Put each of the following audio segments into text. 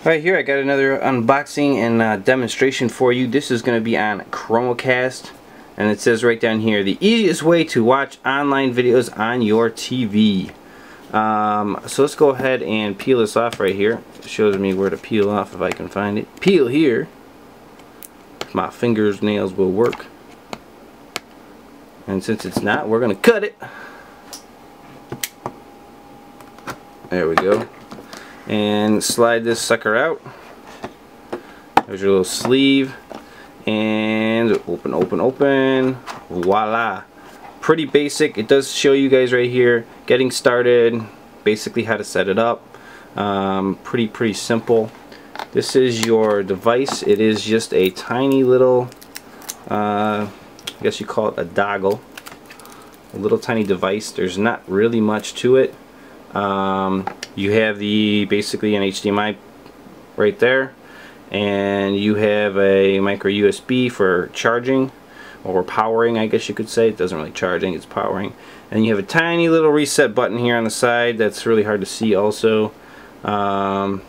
Alright here I got another unboxing and uh, demonstration for you. This is going to be on Chromecast and it says right down here the easiest way to watch online videos on your TV. Um, so let's go ahead and peel this off right here. It shows me where to peel off if I can find it. Peel here. My fingers nails will work. And since it's not, we're going to cut it. There we go and slide this sucker out. There's your little sleeve. And open open open. Voila. Pretty basic. It does show you guys right here getting started basically how to set it up. Um, pretty pretty simple. This is your device. It is just a tiny little uh, I guess you call it a dongle a little tiny device. There's not really much to it. Um, you have the basically an HDMI right there and you have a micro USB for charging or powering I guess you could say. It doesn't really charging it's powering. And you have a tiny little reset button here on the side that's really hard to see also. Um,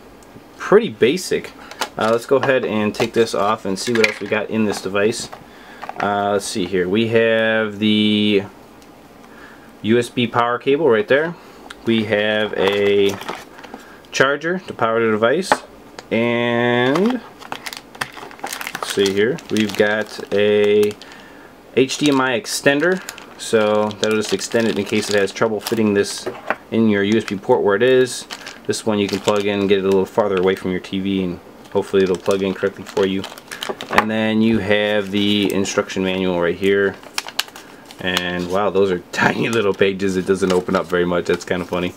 pretty basic. Uh, let's go ahead and take this off and see what else we got in this device. Uh, let's see here. We have the USB power cable right there we have a charger to power the device and let's see here. We've got a HDMI extender so that'll just extend it in case it has trouble fitting this in your USB port where it is. This one you can plug in and get it a little farther away from your TV and hopefully it'll plug in correctly for you. And then you have the instruction manual right here and wow those are tiny little pages. It doesn't open up very much. That's kind of funny.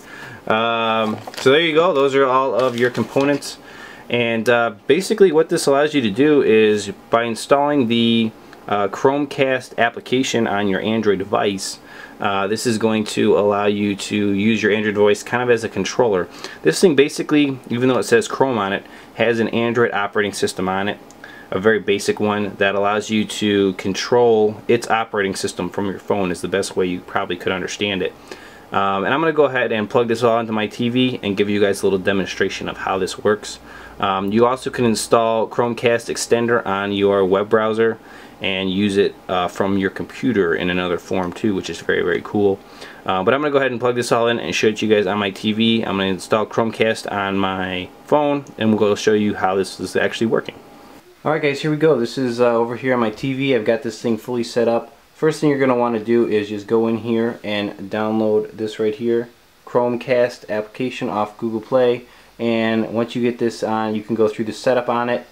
Um, so there you go. Those are all of your components. And uh, basically what this allows you to do is by installing the uh, Chromecast application on your Android device uh, this is going to allow you to use your Android device kind of as a controller. This thing basically even though it says Chrome on it has an Android operating system on it a very basic one that allows you to control its operating system from your phone is the best way you probably could understand it. Um, and I'm going to go ahead and plug this all into my TV and give you guys a little demonstration of how this works. Um, you also can install Chromecast Extender on your web browser and use it uh, from your computer in another form too which is very very cool. Uh, but I'm going to go ahead and plug this all in and show it to you guys on my TV. I'm going to install Chromecast on my phone and we'll go show you how this is actually working. Alright guys, here we go. This is uh, over here on my TV. I've got this thing fully set up. First thing you're going to want to do is just go in here and download this right here. Chromecast application off Google Play. And once you get this on, you can go through the setup on it.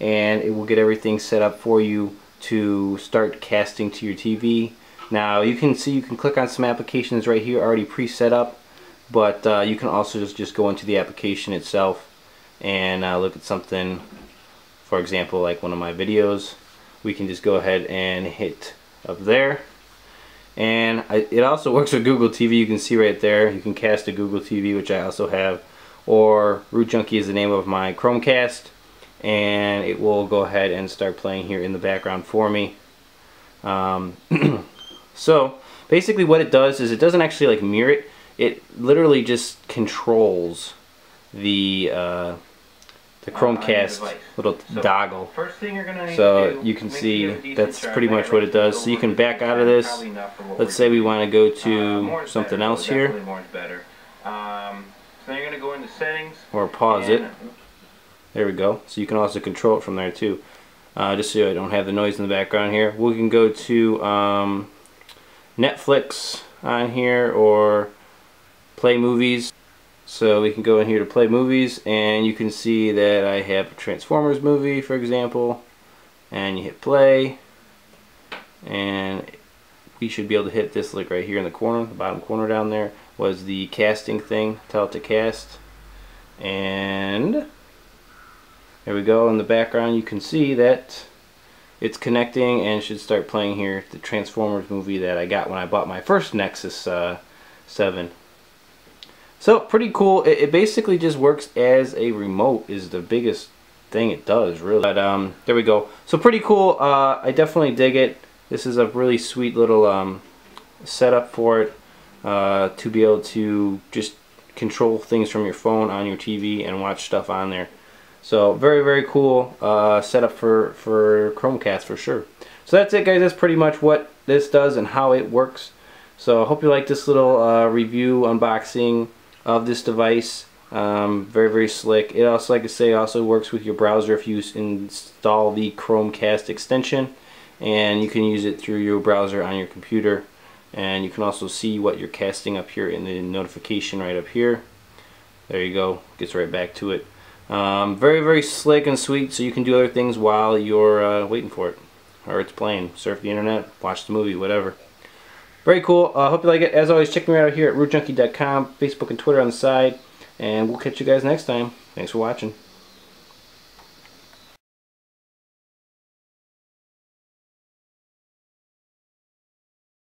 And it will get everything set up for you to start casting to your TV. Now you can see you can click on some applications right here already pre-set up. But uh, you can also just, just go into the application itself and uh, look at something for example like one of my videos we can just go ahead and hit up there. And I, it also works with Google TV you can see right there. You can cast a Google TV which I also have. Or RootJunky is the name of my Chromecast. And it will go ahead and start playing here in the background for me. Um, so basically what it does is it doesn't actually like mirror it. It literally just controls the uh, the Chromecast little gonna so you can see that's pretty much what it does. So you can back out of this. Let's say we want to go to something else here. So you're gonna go into settings. Or pause it. There we go. So you can also control it from there too. Uh, just so I don't have the noise in the background here. We can go to um, Netflix on here or play movies. So we can go in here to play movies and you can see that I have a Transformers movie for example and you hit play and we should be able to hit this like right here in the corner, the bottom corner down there was the casting thing, tell it to cast and there we go. In the background you can see that it's connecting and should start playing here the Transformers movie that I got when I bought my first Nexus uh, 7 so pretty cool. It, it, basically just works as a remote is the biggest thing it does really. But um, there we go. So pretty cool. Uh, I definitely dig it. This is a really sweet little um, setup for it uh, to be able to just control things from your phone on your TV and watch stuff on there. So very very cool uh, setup for for Chromecast for sure. So that's it guys. That's pretty much what this does and how it works. So I hope you like this little uh, review unboxing of this device. Um, very very slick. It also like I say also works with your browser if you install the Chromecast extension and you can use it through your browser on your computer and you can also see what you're casting up here in the notification right up here there you go gets right back to it um, very very slick and sweet so you can do other things while you're uh, waiting for it or it's playing surf the internet watch the movie whatever very cool. I uh, hope you like it. As always check me out here at rootjunky.com Facebook and Twitter on the side. And we'll catch you guys next time. Thanks for watching